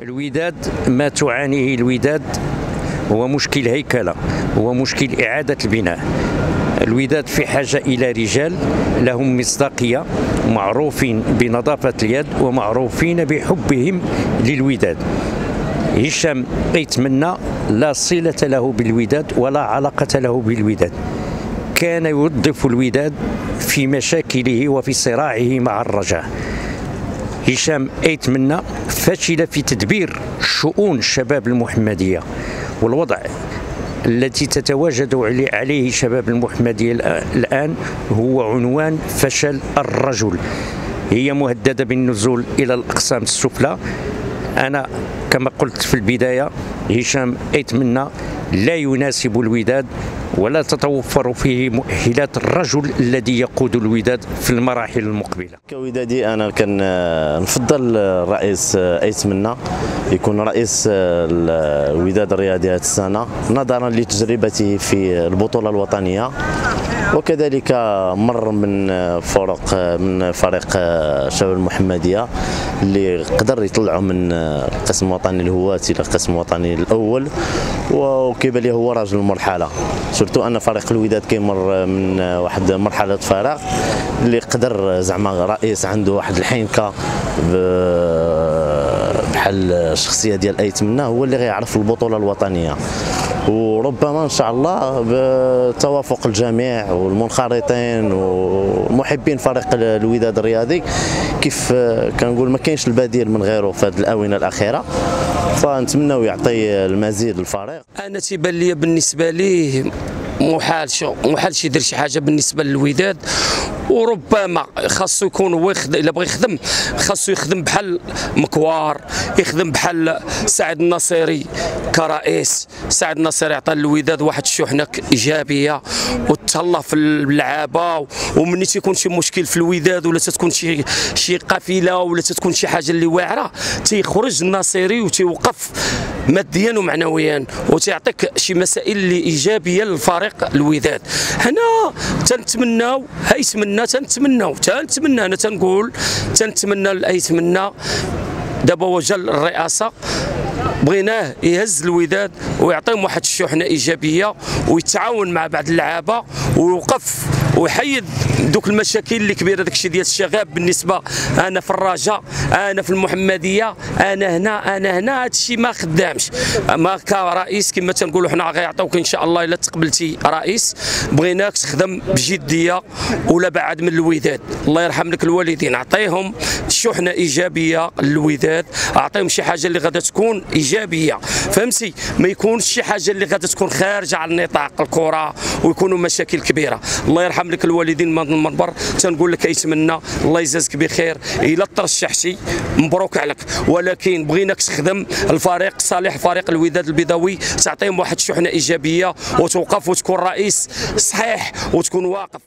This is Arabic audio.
الوداد ما تعانيه الوداد هو مشكل هيكلة هو مشكل إعادة البناء. الوداد في حاجة إلى رجال لهم مصداقية معروفين بنظافة اليد ومعروفين بحبهم للوداد. هشام يتمنى لا صلة له بالوداد ولا علاقة له بالوداد. كان يوظف الوداد في مشاكله وفي صراعه مع الرجاء. هشام يتمنى فشل في تدبير شؤون الشباب المحمدية والوضع التي تتواجد عليه شباب المحمدية الآن هو عنوان فشل الرجل. هي مهددة بالنزول إلى الأقسام السفلى. أنا كما قلت في البداية هشام يتمنى لا يناسب الوداد ولا تتوفر فيه مؤهلات الرجل الذي يقود الوداد في المراحل المقبلة. كودادي أنا كان نفضل الرئيس ايتمنى يكون رئيس الوداد الرياضي هذه السنة نظرا لتجربته في البطولة الوطنية وكذلك مر من فرق من فريق الشباب المحمدية اللي قدر يطلعوا من القسم الوطني الهواتي إلى القسم الوطني الأول. وكيبان لي هو راجل المرحله surtout أن فريق الوداد كيمر من واحد مرحلة فراغ اللي قدر زعما رئيس عنده واحد الحنكة بحال الشخصيه ديال ايتمنى هو اللي غيعرف البطولة الوطنية. وربما إن شاء الله بتوافق الجميع والمنخرطين ومحبين فريق الوداد الرياضي. كيف كنقول ما كاينش البديل من غيره في هذه الآونة الأخيرة. فنتمنوا يعطي المزيد للفريق أنا تيبان لي بالنسبة ليه محال شو محال شي يدير شي حاجة بالنسبة للوداد. وربما خاصو يكون هو إلا بغى يخدم خاصو يخدم بحال مكوار يخدم بحال سعد النصيري كرئيس. سعد النصيري عطى للوداد واحد الشحنة إيجابية وتهلا في اللعابة ومني تيكون شي مشكل في الوداد ولا تتكون شي شي قافلة ولا تتكون شي حاجة اللي واعرة تيخرج النصيري وتيوقف ماديا ومعنويا وتيعطيك شي مسائل اللي إيجابية للفريق الوداد. هنا تنتمناو هيتمنى تنتمناو تنتمنى أنا تنقول تنتمنى الايتمنى دابا وجل الرئاسة بغيناه يهز الوداد ويعطيهم واحد الشحنة إيجابية ويتعاون مع بعض اللعابة ويوقف ويحيد دوك المشاكل اللي كبيرة داك الشيء ديال الشغاب. بالنسبة أنا في الرجاء أنا في المحمدية أنا هنا أنا هنا هذا الشيء ما خدامش. ما كرئيس كما تنقولوا حنا غيعطيوك إن شاء الله إلا تقبلتي رئيس. بغيناك تخدم بجدية ولا بعد من الوداد. الله يرحم لك الوالدين. أعطيهم شحنة إيجابية للوداد. أعطيهم شي حاجة اللي غادا تكون إيجابية. فهمتي؟ ما يكونش شي حاجة اللي غادا تكون خارجة على النطاق. الكرة ويكونوا مشاكل كبيرة. الله يرحم لك الوالدين من المنبر. تنقول لك يتمنى. الله يجازيك بخير. إلا ترشحتي مبروك عليك. ولكن بغيناك تخدم الفريق صالح فريق الوداد البيضاوي. تعطيهم واحد الشحنة إيجابية وتوقف وتكون رئيس صحيح وتكون واقف.